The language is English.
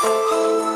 Oh.